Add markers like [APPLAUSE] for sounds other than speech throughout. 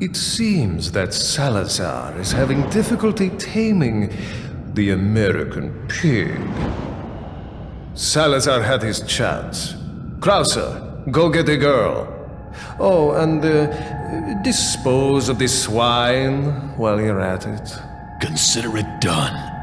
It seems that Salazar is having difficulty taming the American pig. Salazar had his chance. Krauser, go get the girl. Oh, and uh, dispose of the swine while you're at it. Consider it done.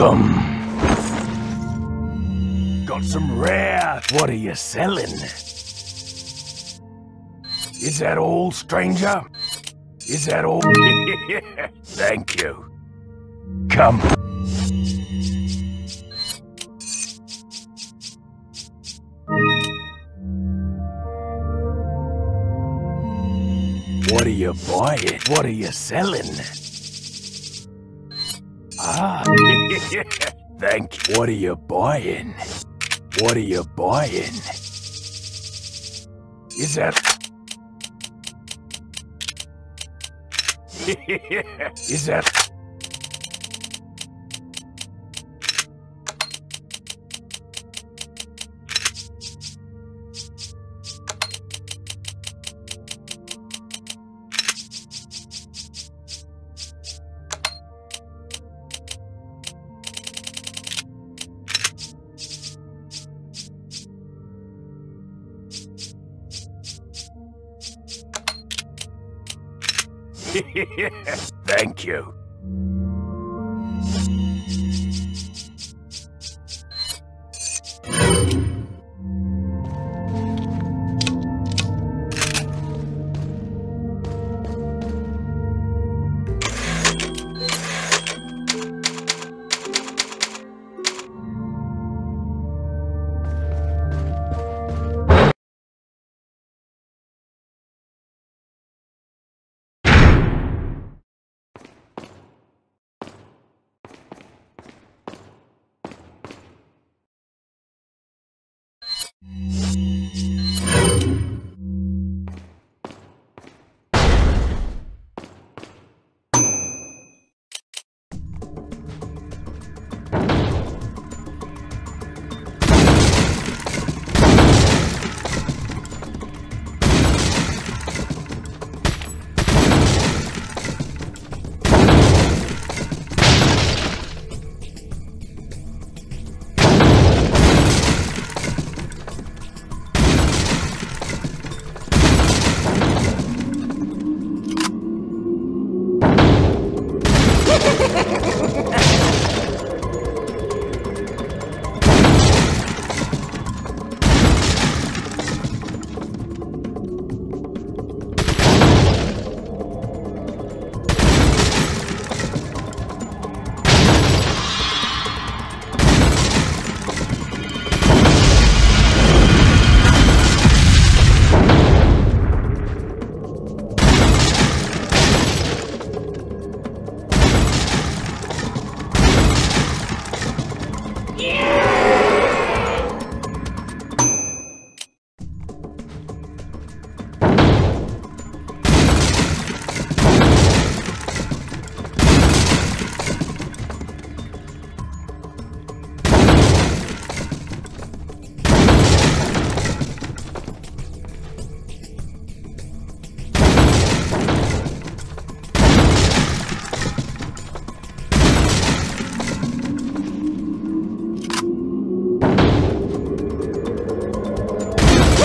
Welcome. Got some rare. What are you selling? Is that all, stranger? Is that all? [LAUGHS] Thank you. Come. What are you buying? What are you selling? Ah, thank you. What are you buying? What are you buying? Is that... [LAUGHS] Is that... [LAUGHS] Thank you.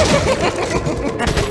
Ha ha ha ha!